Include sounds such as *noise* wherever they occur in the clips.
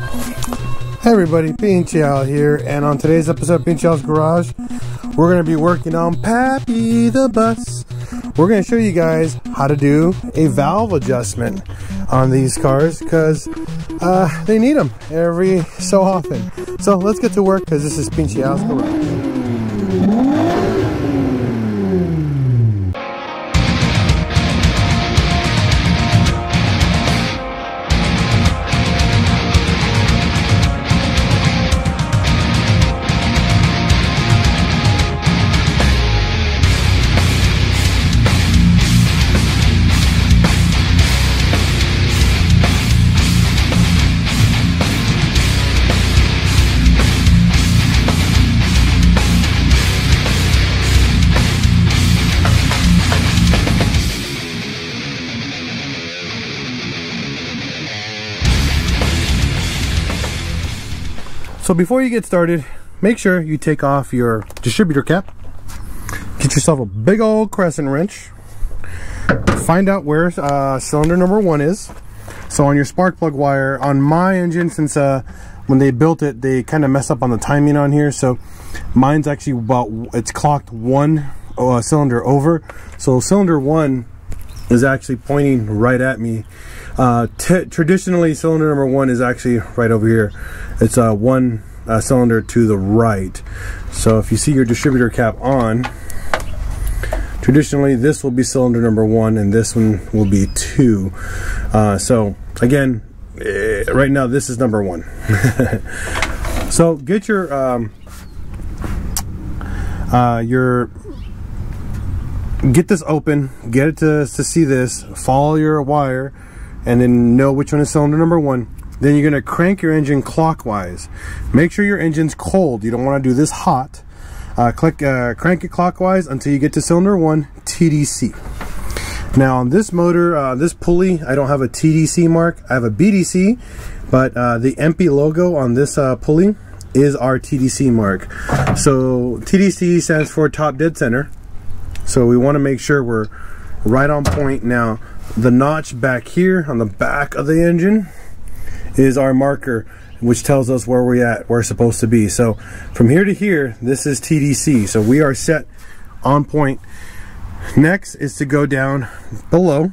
Hey everybody, Pinchy here, and on today's episode of Pinche Al's Garage, we're going to be working on Pappy the Bus. We're going to show you guys how to do a valve adjustment on these cars because uh, they need them every so often. So let's get to work because this is Pinchy Garage. So before you get started, make sure you take off your distributor cap. Get yourself a big old crescent wrench. Find out where uh, cylinder number one is. So on your spark plug wire, on my engine, since uh, when they built it, they kind of messed up on the timing on here. So mine's actually about, it's clocked one uh, cylinder over. So cylinder one is actually pointing right at me. Uh, traditionally, cylinder number one is actually right over here. It's uh, one uh, cylinder to the right. So if you see your distributor cap on, traditionally this will be cylinder number one and this one will be two. Uh, so again, eh, right now this is number one. *laughs* so get your um, uh, your get this open, get it to, to see this, follow your wire, and then know which one is cylinder number one. Then you're gonna crank your engine clockwise. Make sure your engine's cold. You don't wanna do this hot. Uh, click, uh, crank it clockwise until you get to cylinder one, TDC. Now on this motor, uh, this pulley, I don't have a TDC mark. I have a BDC, but uh, the MP logo on this uh, pulley is our TDC mark. So TDC stands for top dead center. So we want to make sure we're right on point. Now, the notch back here on the back of the engine is our marker which tells us where we're at, where we're supposed to be. So from here to here, this is TDC. So we are set on point. Next is to go down below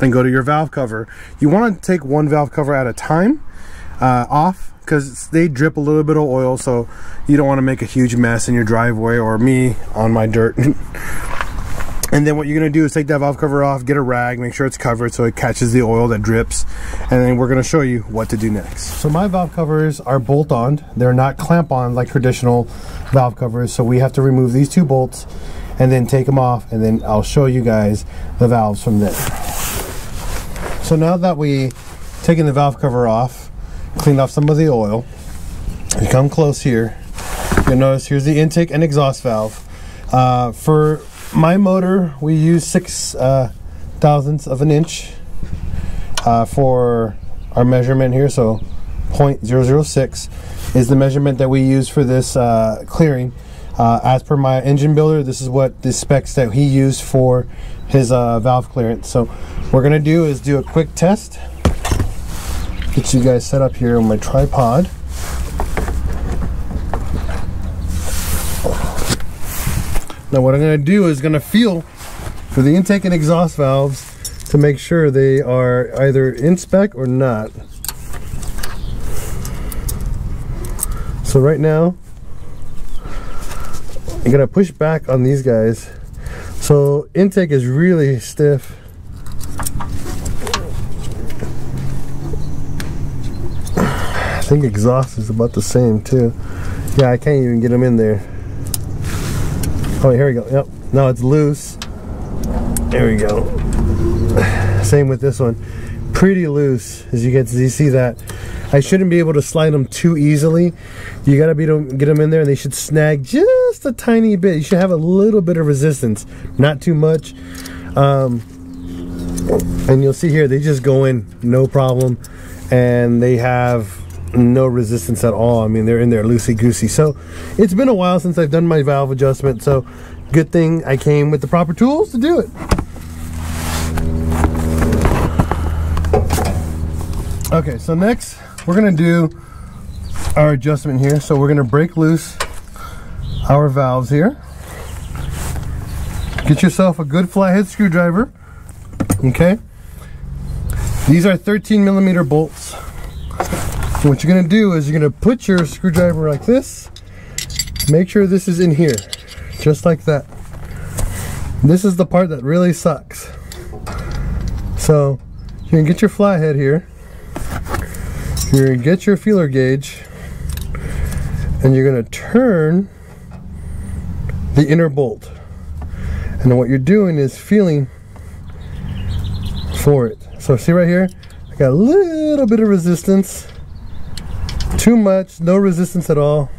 and go to your valve cover. You want to take one valve cover at a time uh, off because they drip a little bit of oil so you don't want to make a huge mess in your driveway or me on my dirt *laughs* And then what you're gonna do is take that valve cover off, get a rag, make sure it's covered so it catches the oil that drips. And then we're gonna show you what to do next. So my valve covers are bolt on. They're not clamp on like traditional valve covers. So we have to remove these two bolts and then take them off and then I'll show you guys the valves from there. So now that we taken the valve cover off, cleaned off some of the oil, you come close here, you'll notice here's the intake and exhaust valve. Uh, for my motor, we use six uh, thousandths of an inch uh, for our measurement here. So 0.006 is the measurement that we use for this uh, clearing. Uh, as per my engine builder, this is what the specs that he used for his uh, valve clearance. So what we're gonna do is do a quick test. Get you guys set up here on my tripod. Now what I'm going to do is going to feel for the intake and exhaust valves to make sure they are either in spec or not. So right now, I'm going to push back on these guys. So intake is really stiff. I think exhaust is about the same too. Yeah, I can't even get them in there. Oh, here we go. Yep. Now it's loose. There we go. *sighs* Same with this one. Pretty loose, as you get to see that. I shouldn't be able to slide them too easily. You gotta be to get them in there and they should snag just a tiny bit. You should have a little bit of resistance, not too much. Um, and you'll see here, they just go in no problem. And they have no resistance at all. I mean, they're in there loosey-goosey. So it's been a while since I've done my valve adjustment. So good thing I came with the proper tools to do it. Okay, so next we're gonna do our adjustment here. So we're gonna break loose our valves here. Get yourself a good flathead screwdriver. Okay. These are 13 millimeter bolts. What you're gonna do is you're gonna put your screwdriver like this. Make sure this is in here, just like that. This is the part that really sucks. So you can get your flathead here. You're gonna get your feeler gauge and you're gonna turn the inner bolt. And what you're doing is feeling for it. So see right here, I got a little bit of resistance. Too much, no resistance at all.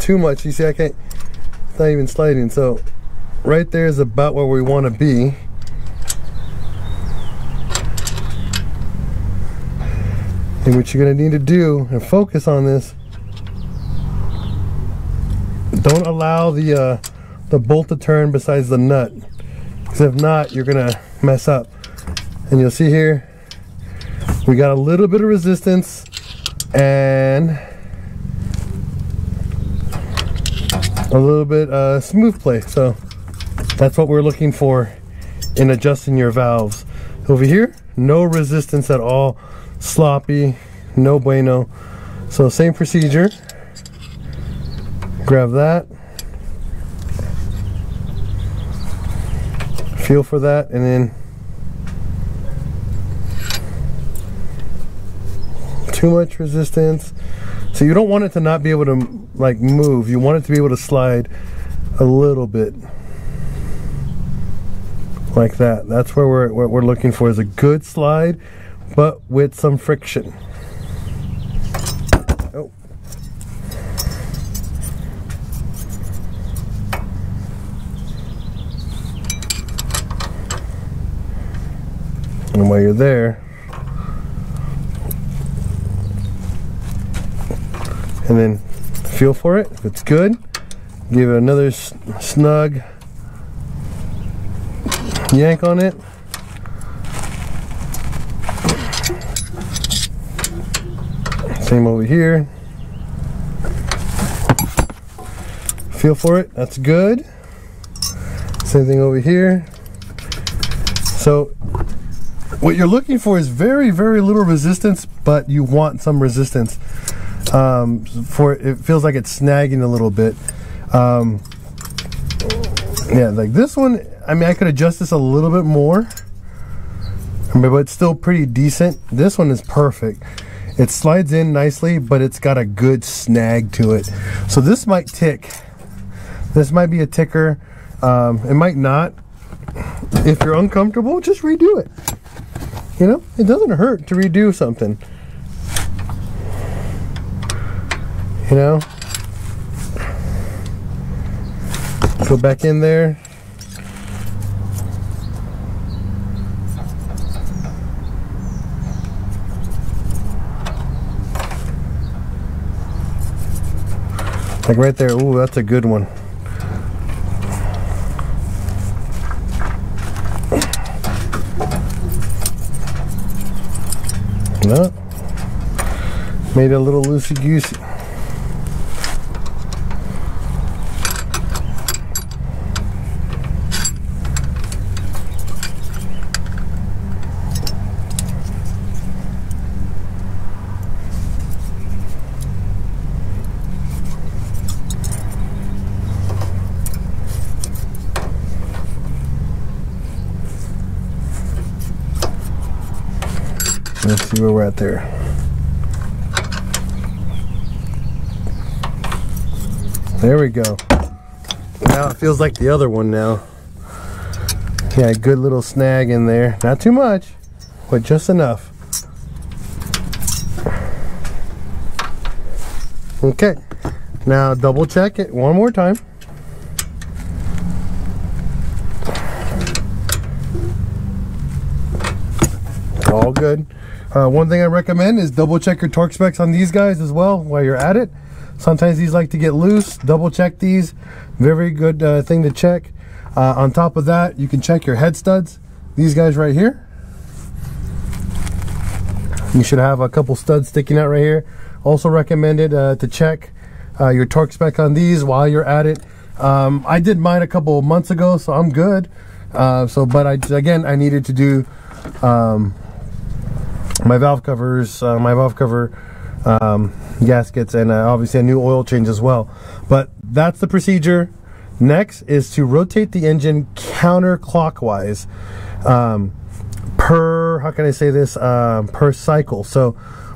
Too much, you see I can't, it's not even sliding. So right there is about where we want to be. And what you're gonna need to do and focus on this, don't allow the uh, the bolt to turn besides the nut. Because if not, you're gonna mess up. And you'll see here, we got a little bit of resistance and a little bit uh, smooth play. So that's what we're looking for in adjusting your valves. Over here, no resistance at all, sloppy, no bueno. So same procedure, grab that, feel for that and then too much resistance. So you don't want it to not be able to like move. You want it to be able to slide a little bit. Like that. That's where we're what we're looking for is a good slide but with some friction. Oh. And while you're there, and then feel for it. If it's good, give it another snug yank on it. Same over here. Feel for it. That's good. Same thing over here. So what you're looking for is very, very little resistance, but you want some resistance. Um, for it feels like it's snagging a little bit. Um, yeah, like this one, I mean, I could adjust this a little bit more, but it's still pretty decent. This one is perfect. It slides in nicely, but it's got a good snag to it. So this might tick. This might be a ticker. Um, it might not. If you're uncomfortable, just redo it. You know, it doesn't hurt to redo something. You know? Go back in there. Like right there. Ooh, that's a good one. No. Made a little loosey-goosey. Let's see where we're at there. There we go. Now it feels like the other one now. Yeah, good little snag in there. Not too much, but just enough. Okay, now double check it one more time. All good. Uh, one thing I recommend is double check your torque specs on these guys as well while you're at it. Sometimes these like to get loose. Double check these. Very good uh, thing to check. Uh, on top of that, you can check your head studs. These guys right here. You should have a couple studs sticking out right here. Also recommended uh, to check uh, your torque spec on these while you're at it. Um, I did mine a couple months ago, so I'm good. Uh, so, but I again, I needed to do um, my valve covers, uh, my valve cover um, gaskets, and uh, obviously a new oil change as well. But that's the procedure. Next is to rotate the engine counterclockwise um, per, how can I say this, uh, per cycle. So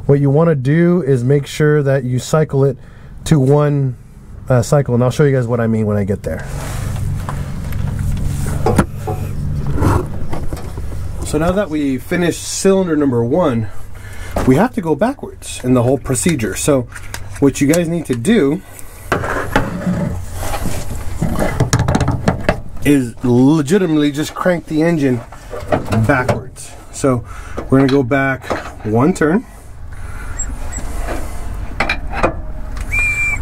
what you want to do is make sure that you cycle it to one uh, cycle, and I'll show you guys what I mean when I get there. So now that we finished cylinder number one, we have to go backwards in the whole procedure. So what you guys need to do is legitimately just crank the engine backwards. So we're gonna go back one turn.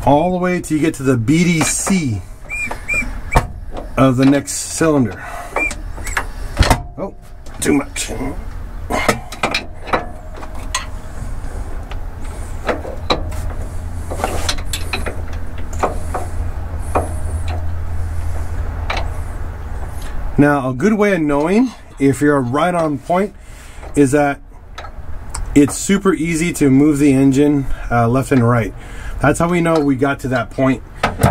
All the way till you get to the BDC of the next cylinder. Too much. Now, a good way of knowing if you're right on point is that it's super easy to move the engine uh, left and right. That's how we know we got to that point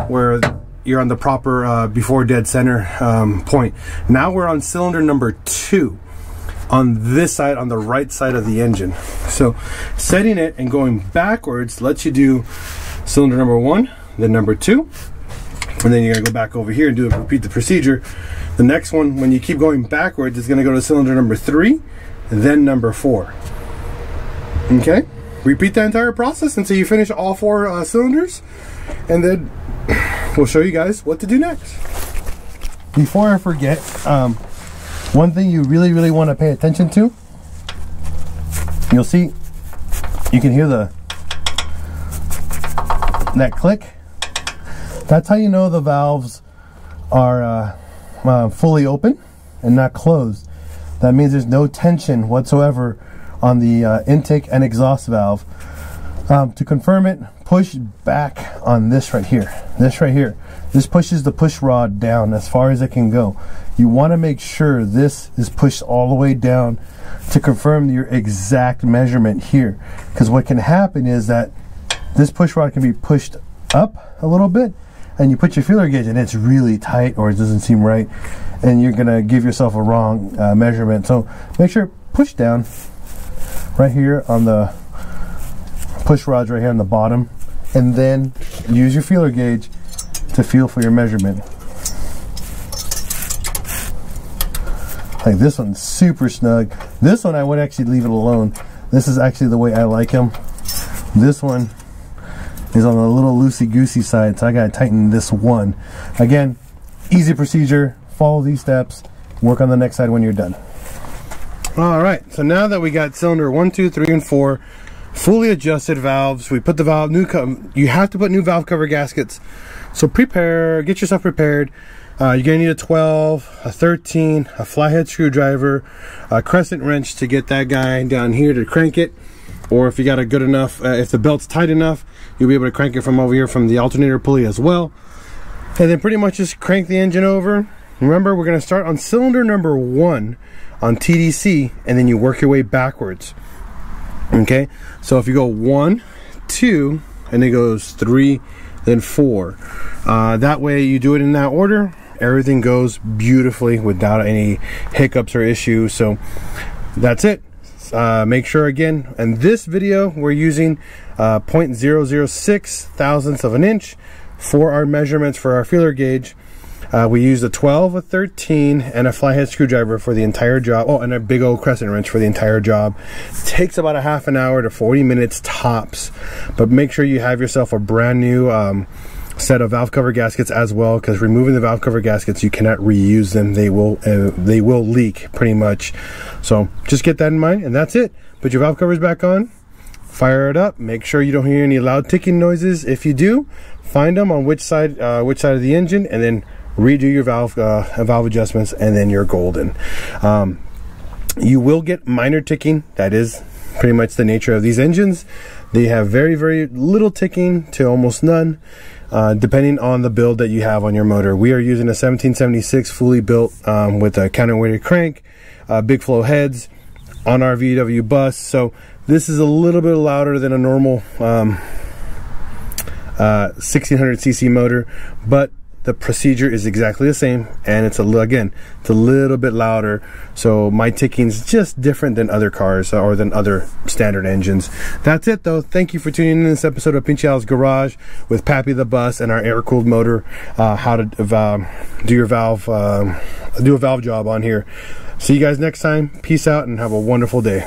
where you're on the proper uh, before dead center um, point. Now we're on cylinder number two on this side, on the right side of the engine. So setting it and going backwards lets you do cylinder number one, then number two, and then you're gonna go back over here and do repeat the procedure the next one, when you keep going backwards, is to go to cylinder number three, then number four. Okay? Repeat the entire process until you finish all four uh, cylinders, and then we'll show you guys what to do next. Before I forget, um, one thing you really, really want to pay attention to, you'll see, you can hear the that click. That's how you know the valves are uh, uh, fully open and not closed. That means there's no tension whatsoever on the uh, intake and exhaust valve. Um, to confirm it, push back on this right here. This right here. This pushes the push rod down as far as it can go. You want to make sure this is pushed all the way down to confirm your exact measurement here. Because what can happen is that this push rod can be pushed up a little bit and you put your feeler gauge and it's really tight or it doesn't seem right and you're gonna give yourself a wrong uh, measurement so make sure push down right here on the push rods right here on the bottom and then use your feeler gauge to feel for your measurement like this one's super snug this one I would actually leave it alone this is actually the way I like them this one is on the little loosey-goosey side, so I gotta tighten this one. Again, easy procedure, follow these steps, work on the next side when you're done. All right, so now that we got cylinder one, two, three, and four, fully adjusted valves, we put the valve, new, you have to put new valve cover gaskets. So prepare, get yourself prepared. Uh, you're gonna need a 12, a 13, a flathead screwdriver, a crescent wrench to get that guy down here to crank it. Or if you got a good enough uh, if the belt's tight enough you'll be able to crank it from over here from the alternator pulley as well. And then pretty much just crank the engine over. Remember we're going to start on cylinder number one on TDC and then you work your way backwards. Okay? So if you go one two and it goes three then four. Uh, that way you do it in that order everything goes beautifully without any hiccups or issues so that's it uh, make sure again, in this video, we're using uh, 0.006 thousandths of an inch for our measurements for our feeler gauge. Uh, we used a 12, a 13, and a flathead screwdriver for the entire job. Oh, and a big old crescent wrench for the entire job. Takes about a half an hour to 40 minutes tops. But make sure you have yourself a brand new um, set of valve cover gaskets as well because removing the valve cover gaskets you cannot reuse them. They will uh, they will leak pretty much. So just get that in mind and that's it. Put your valve covers back on. Fire it up. Make sure you don't hear any loud ticking noises. If you do find them on which side uh, which side of the engine and then redo your valve uh, valve adjustments and then you're golden. Um, you will get minor ticking. That is pretty much the nature of these engines. They have very, very little ticking to almost none, uh, depending on the build that you have on your motor. We are using a 1776 fully built um, with a counterweighted crank, uh, big flow heads on our VW bus. So this is a little bit louder than a normal um, uh, 1600cc motor, but the procedure is exactly the same and it's a again it's a little bit louder. So my ticking is just different than other cars or than other standard engines. That's it though. Thank you for tuning in this episode of Pinche Al's Garage with Pappy the bus and our air cooled motor. Uh, how to uh, do your valve uh, do a valve job on here. See you guys next time. Peace out and have a wonderful day